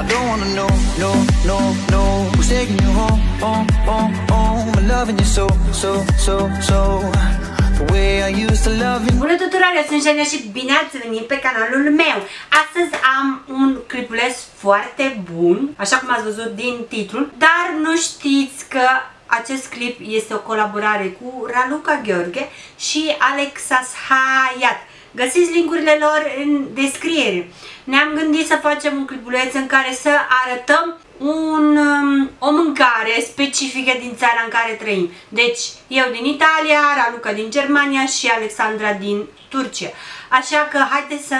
I don't wanna know, no, no, no Who's taking you home, home, home, home. And loving you so, so, so, so. The way I used to love you. Bună tuturor, eu sunt Jania și bine ați venit pe canalul meu. Astăzi am un clipuleț foarte bun, așa cum ați văzut din titlul Dar nu știți că acest clip este o colaborare cu Raluca Gheorghe și Alexa Hayat Găsiți linkurile lor în descriere. Ne-am gândit să facem un clipuleț în care să arătăm un, um, o mâncare specifică din țara în care trăim. Deci, eu din Italia, Raluca din Germania și Alexandra din Turcia. Așa că haideți să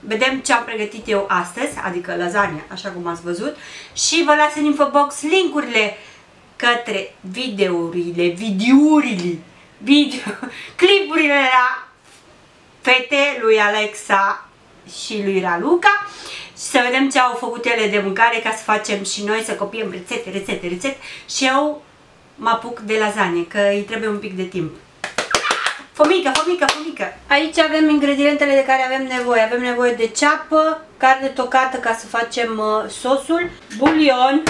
vedem ce am pregătit eu astăzi, adică lasagna, așa cum ați văzut. Și vă las în infobox linkurile către videourile, videourile, video, clipurile la fete lui Alexa și lui Raluca și să vedem ce au făcut ele de mâncare ca să facem și noi, să copiem rețete, rețete, rețete și eu mă apuc de lasagne, că îi trebuie un pic de timp. Fomică, fomică, fomică! Aici avem ingredientele de care avem nevoie. Avem nevoie de ceapă, carne tocată ca să facem uh, sosul, bulion.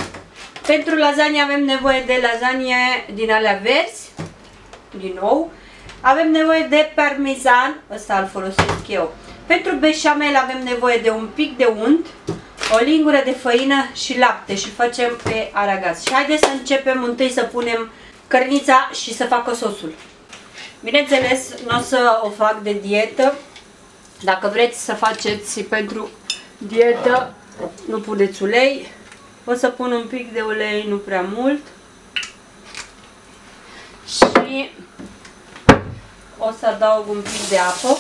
Pentru lasagne avem nevoie de lasagne din alea verzi, din nou. Avem nevoie de parmezan, ăsta îl folosesc eu. Pentru beșamel avem nevoie de un pic de unt, o lingură de făină și lapte și facem pe aragaz. Și haideți să începem întâi să punem cărnița și să facă sosul. Bineînțeles, nu o să o fac de dietă. Dacă vreți să faceți pentru dietă, nu puneți ulei. O să pun un pic de ulei, nu prea mult. Și o să adaug un pic de apă.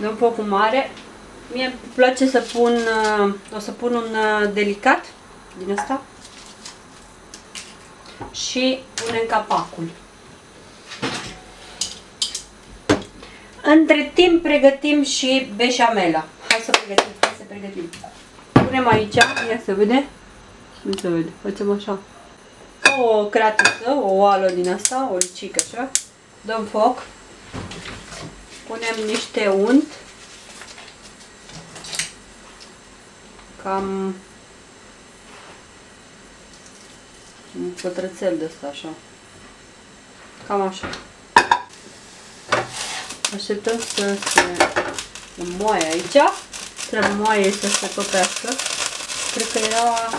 De un focul mare. Mie îmi place să pun, uh, o să pun un uh, delicat din asta și punem capacul. Între timp pregătim și beșamela. Hai să pregătim, hai să pregătim. Punem aici, ia să vede. Nu se vede, facem așa o cratiță, o oală din asta, o licică așa. Dăm foc. Punem niște unt. Cam un pătrățel de asta așa. Cam așa. Așteptăm să se moaie aici. Trebuie moaie să se topească. Cred că era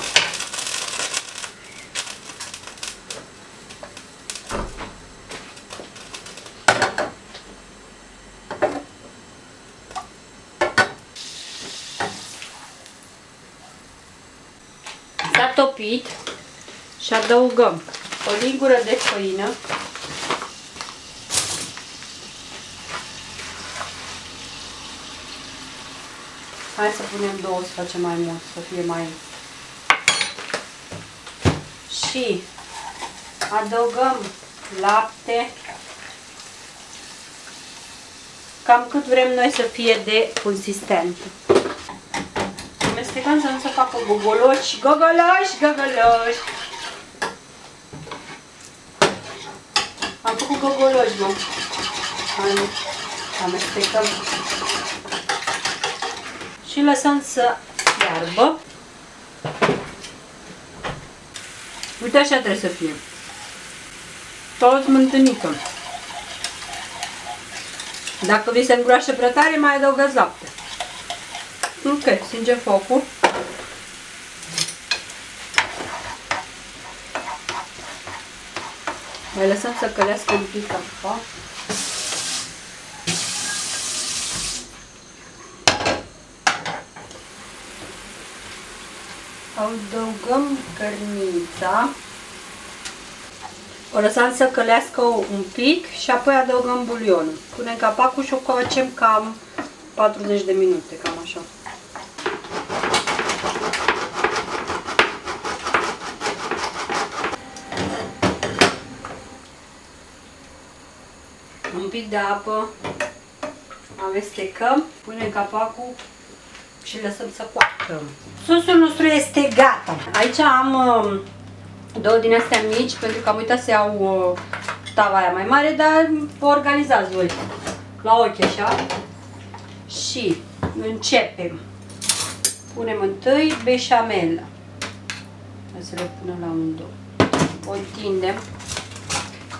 topit și adăugăm o lingură de făină. Hai să punem două să facem mai mult, să fie mai... Și adăugăm lapte. Cam cât vrem noi să fie de consistent amestecăm să nu se facă gogoloși, gogoloși, gogoloși. Am făcut gogoloși, mă. Amestecăm. Și lăsăm să iarbă. Uite așa trebuie să fie. Toți mântânică. Dacă vi se îngroașă prea tare, mai adăugați lapte. Ok, stinge focul. Mai lăsăm să călească un pic apa. Adăugăm cărnița. O lăsăm să călească un pic și apoi adăugăm bulionul. Punem capacul și o cocem cam 40 de minute, cam așa. Un pic de apă, amestecăm, punem capacul și lăsăm să coacă. Sosul nostru este gata. Aici am uh, două din astea mici, pentru că am uitat să iau uh, tava aia mai mare, dar vă organizați voi la ochi așa. Și începem. Punem întâi beșamel. Să le punem la un două. O întindem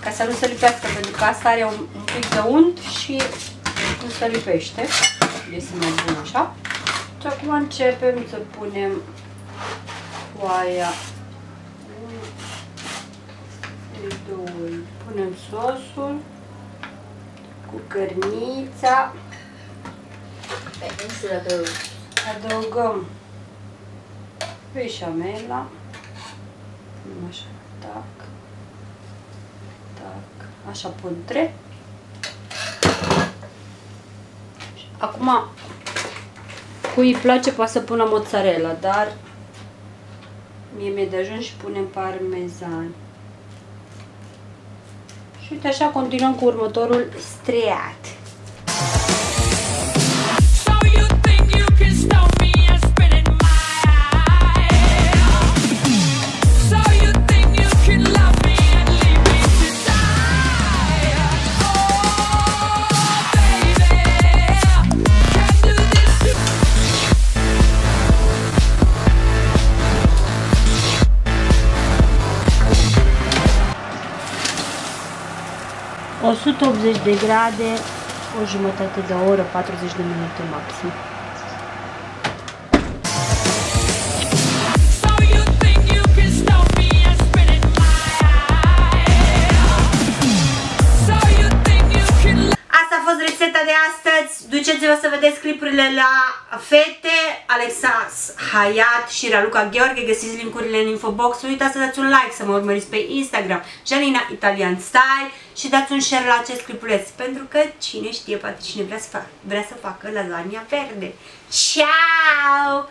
ca să nu se lipească, pentru că asta are un, un pic de unt și nu se lipește. Este mai bun așa. Și acum începem să punem foaia. Doi. Punem sosul cu cărnița. Nu știu dacă Adăugăm beșamela. Așa, tac. Tac. Așa pântre. Acum, cui îi place poate să pună mozzarella, dar mie mi-e de ajuns și punem parmezan. Și uite așa continuăm cu următorul striat. 180 de grade, o jumătate de oră, 40 de minute maxim. Astăzi. Duceți-vă să vedeți clipurile la fete, Alexa Hayat și Raluca Gheorghe. Găsiți linkurile în infobox. Nu uitați să dați un like, să mă urmăriți pe Instagram, Janina Italian Style și dați un share la acest clipuleț. Pentru că cine știe, poate cine vrea să, fac, vrea să facă lasagna verde. Ciao!